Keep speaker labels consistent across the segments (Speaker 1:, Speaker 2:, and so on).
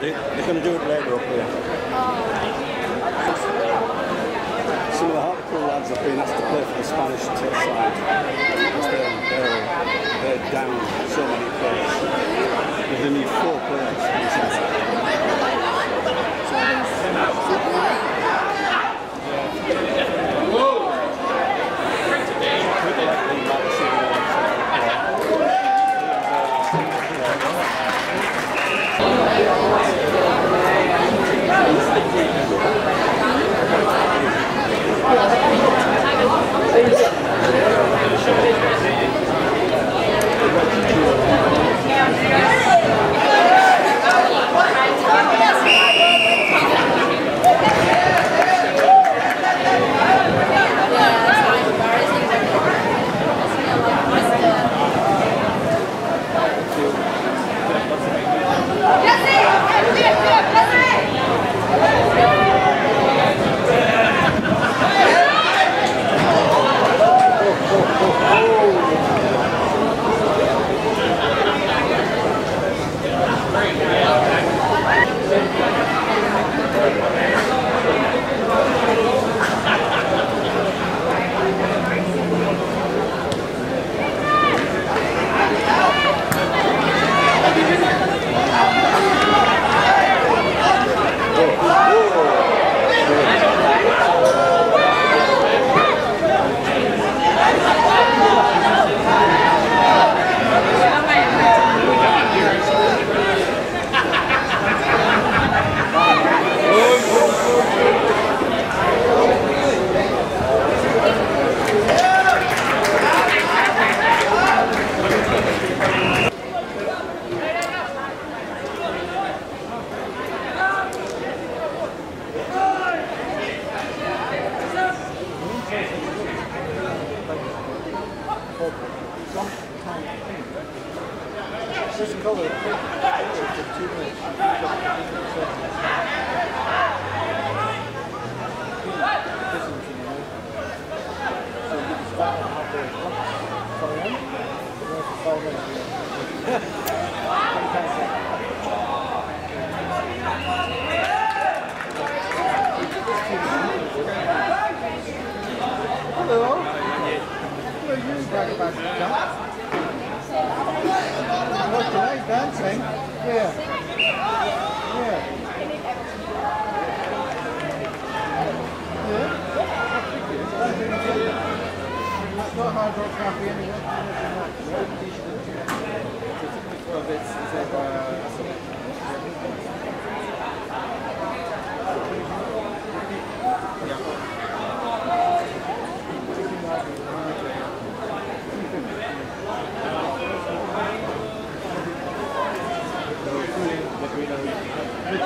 Speaker 1: They, they're going to do it later up here. Some of the Hartlepool lads have been asked to play for the Spanish side they're, they're, they're down so many players. They need four players.
Speaker 2: Tonight dancing? Yeah. Yeah. It's not hard rock cafe anyway. Is Oh, God.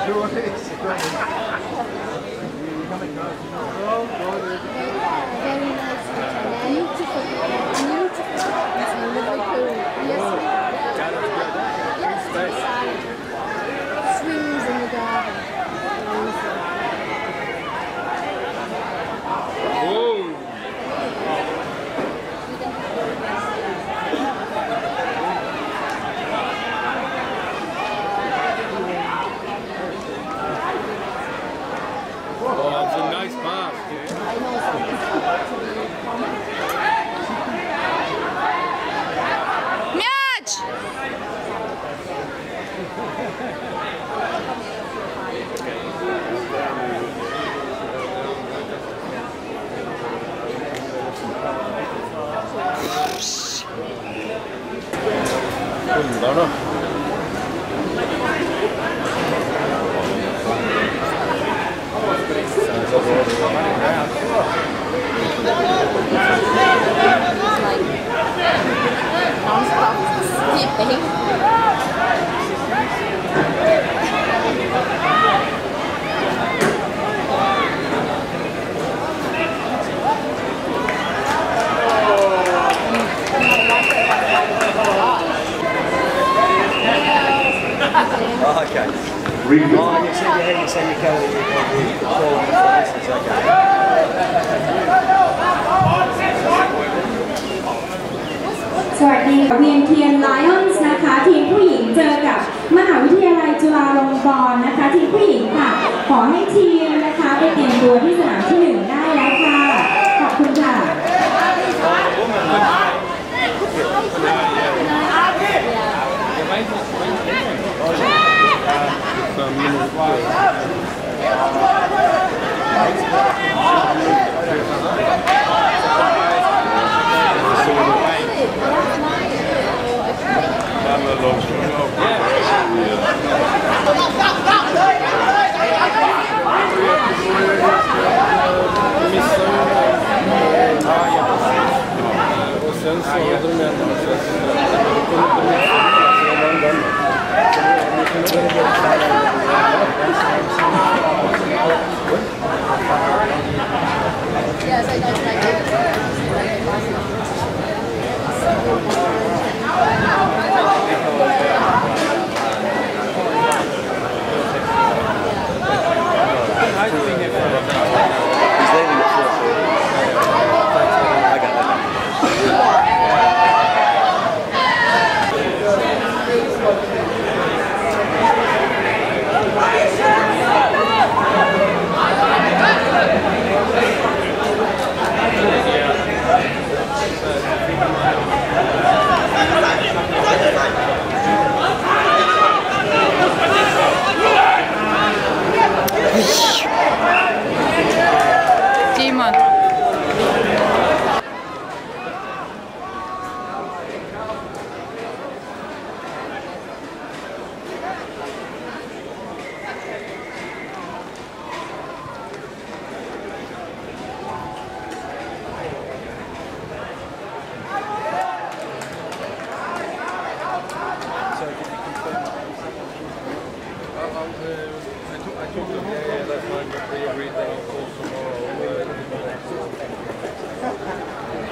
Speaker 3: Very nice beautiful. Non-stop skipping.
Speaker 1: Oh, okay. Oh, you said, yeah, you said you can't you can't do it. Okay.
Speaker 4: สวัสดีเวียนเทียนไลออนส์นะคะ ทีมผู้หญิงเจอกับมหาวิทยาลัยจุฬาลงกกรนะคะ ทีมผู้หญิงค่ะ ขอให้ทีมนะคะไปเตรียมตัวที่สนามที่
Speaker 5: Sen sonra durmayalım.
Speaker 3: Yes, I don't like
Speaker 1: I
Speaker 5: took, I took yeah, yeah, that's but they agreed that I'll call tomorrow. uh,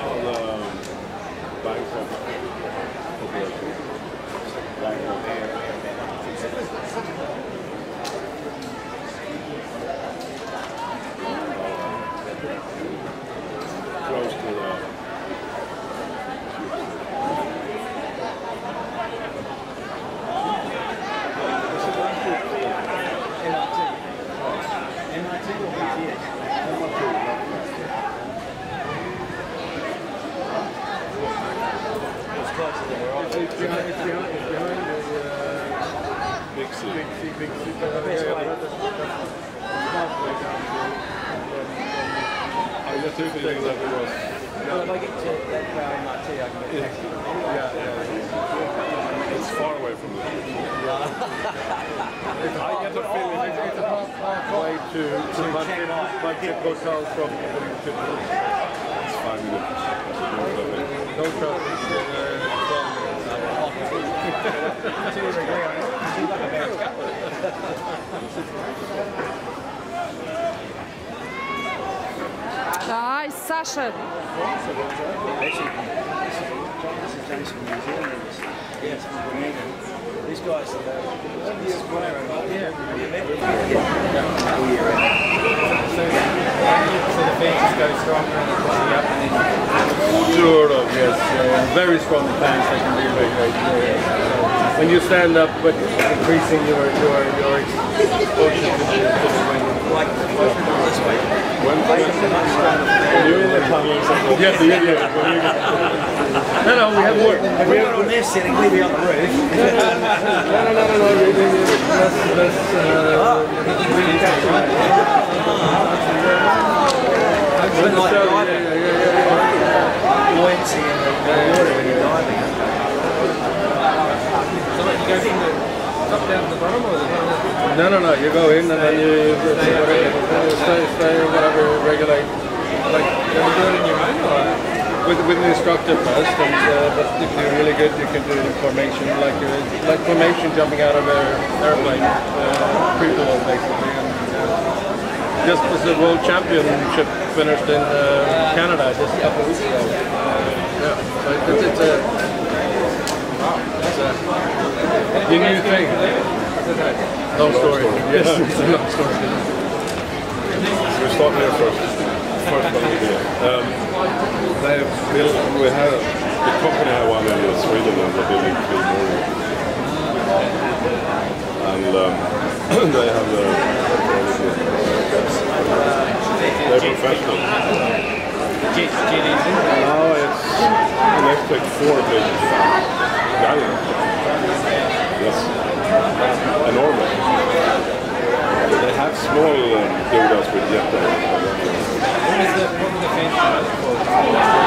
Speaker 6: All um, of population. Bank of
Speaker 5: behind, it's behind, it's behind the uh,
Speaker 6: big
Speaker 5: big, super. Yeah, yeah, that's, down to.
Speaker 6: I just took the thing that it was.
Speaker 5: Yeah, yeah.
Speaker 6: It's far away from the.
Speaker 5: I get feeling it's, it's half, halfway to, to budget hotel from to
Speaker 6: It's five
Speaker 5: no traffic. Uh, 12 minutes.
Speaker 7: Daj, Saša.
Speaker 5: Sort of, yes. Uh, very strong fans that can be regulated. When you stand up, but increasing your your your exposure to the, to the wind.
Speaker 6: When, when you're in the tunnels and the
Speaker 5: Yes. No, no, we have more. We have,
Speaker 2: on this sitting, be on the roof.
Speaker 5: no, no, no, no, no. Let's, let's, uh, really take it.
Speaker 2: But like
Speaker 5: So,
Speaker 2: diving,
Speaker 5: yeah, yeah, yeah, yeah.
Speaker 2: buoyancy in the water when you're diving.
Speaker 5: No, no, no. You go in and then you stay, stay, whatever, regulate. Like you do it in your mind, or with with the instructor first. And uh, but if you're really good, you can do it in formation, like uh, like formation jumping out of an airplane, uh, free fall basically. And, uh, just as the world championship finished in uh, Canada just a couple of weeks ago. Uh, yeah, so it's, it's a it's a the new thing. Long story. Yes, it's a long story.
Speaker 6: We start here first. One here. Um, they built, we have, the company have one in Sweden and they're building three more. And um, they have the. They're professional. No, it's electric four big giant. That's enormous. They have small um, dildos with jet
Speaker 2: What is the, what is the fancy